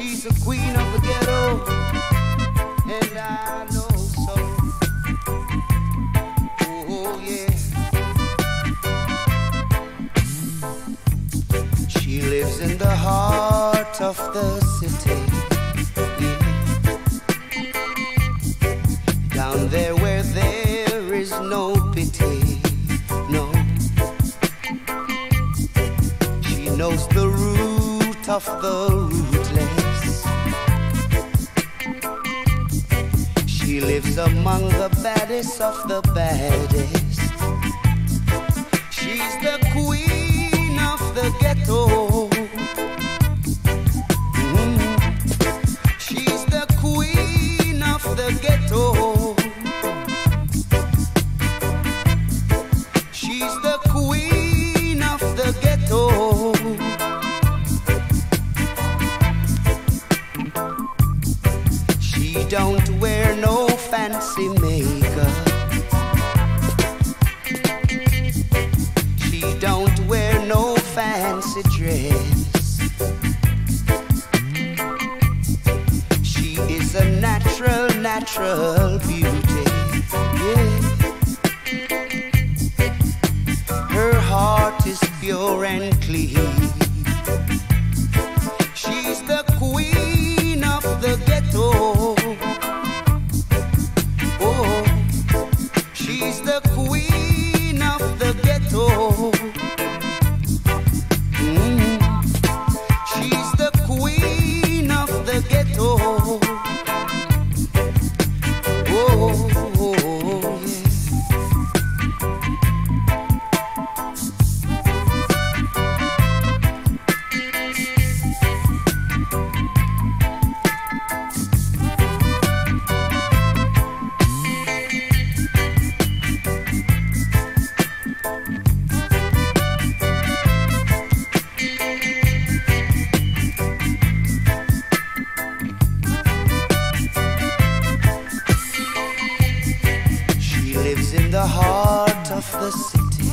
She's the queen of the ghetto, and I know so. Oh yeah. She lives in the heart of the city. Down there where there is no pity, no. She knows the root of the rootless. She lives among the baddest of the baddest. She's the queen of the ghetto. Mm. She's the queen of the ghetto. She's the queen of the ghetto. She don't wear no fancy makeup. She don't wear no fancy dress. She is a natural, natural beauty. Yeah. Her heart is pure and clean. The heart of the city.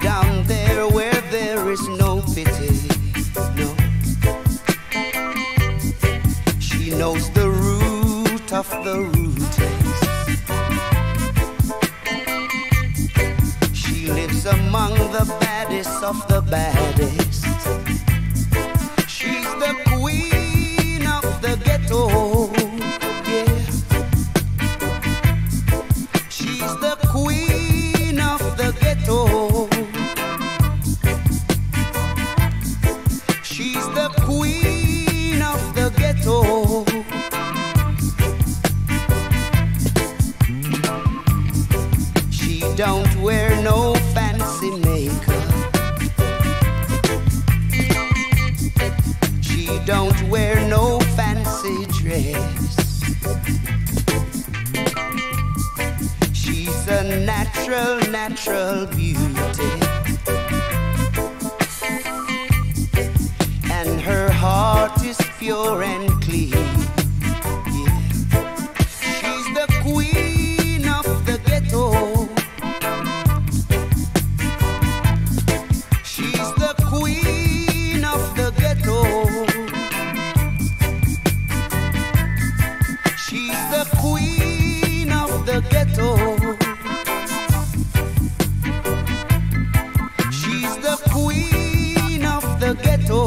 Down there where there is no pity, no. She knows the root of the rootless. She lives among the baddest of the baddest. She's the queen of the ghetto. Don't wear no fancy makeup. She don't wear no fancy dress. She's a natural, natural beauty. And her heart is pure and. the queen of the ghetto.